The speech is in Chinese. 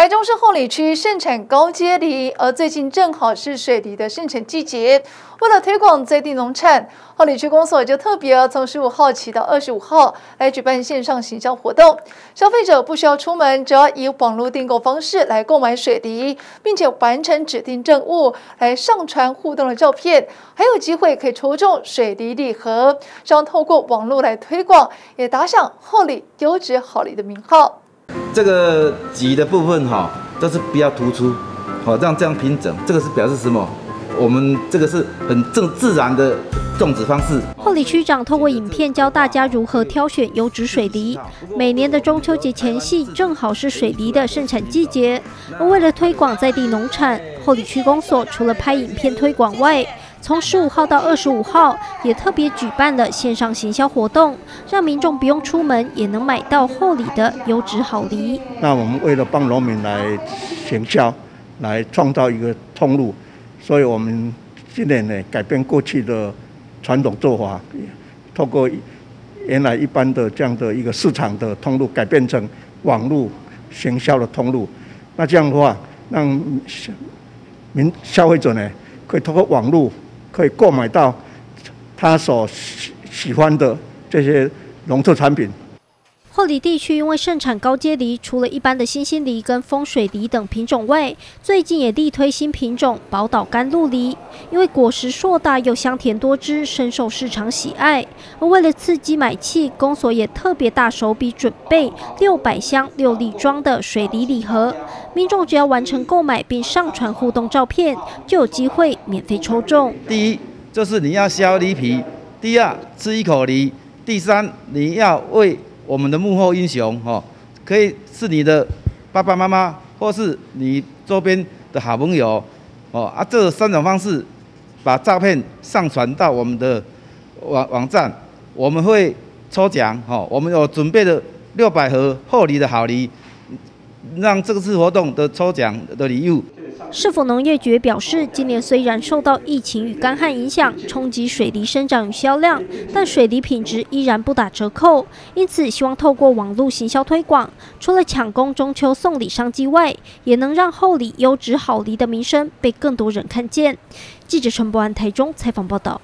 台中市后里区盛产高阶梨，而最近正好是水梨的盛产季节。为了推广在地农产，后里区公所就特别从十五号起到二十五号来举办线上行销活动。消费者不需要出门，只要以网络订购方式来购买水梨，并且完成指定任务来上传互动的照片，还有机会可以抽中水梨礼盒。这样透过网络来推广，也打响后里优质好梨的名号。这个棘的部分哈，都是比较突出，好让这样平整。这个是表示什么？我们这个是很正自然的种植方式。后里区长透过影片教大家如何挑选优质水梨。每年的中秋节前夕，正好是水梨的盛产季节。为了推广在地农产，后里区公所除了拍影片推广外，从十五号到二十五号，也特别举办了线上行销活动，让民众不用出门也能买到厚礼的优质好梨。那我们为了帮农民来行销，来创造一个通路，所以我们今年呢改变过去的传统做法，透过原来一般的这样的一个市场的通路，改变成网络行销的通路。那这样的话，让民消费者呢可以通过网络。可以购买到他所喜喜欢的这些农特产品。后里地区因为盛产高阶梨，除了一般的新兴梨跟风水梨等品种外，最近也力推新品种宝岛甘露梨，因为果实硕大又香甜多汁，深受市场喜爱。而为了刺激买气，公所也特别大手笔准备六百箱六粒装的水梨礼盒，民众只要完成购买并上传互动照片，就有机会免费抽中。第一就是你要削梨皮，第二吃一口梨，第三你要为我们的幕后英雄，哦，可以是你的爸爸妈妈，或是你周边的好朋友，哦啊，这三种方式，把照片上传到我们的网网站，我们会抽奖，哦，我们有准备的六百盒厚礼的好礼，让这次活动的抽奖的礼物。市府农业局表示，今年虽然受到疫情与干旱影响，冲击水梨生长与销量，但水梨品质依然不打折扣。因此，希望透过网络行销推广，除了抢攻中秋送礼商机外，也能让厚礼优质好梨的名声被更多人看见。记者陈博安台中采访报道。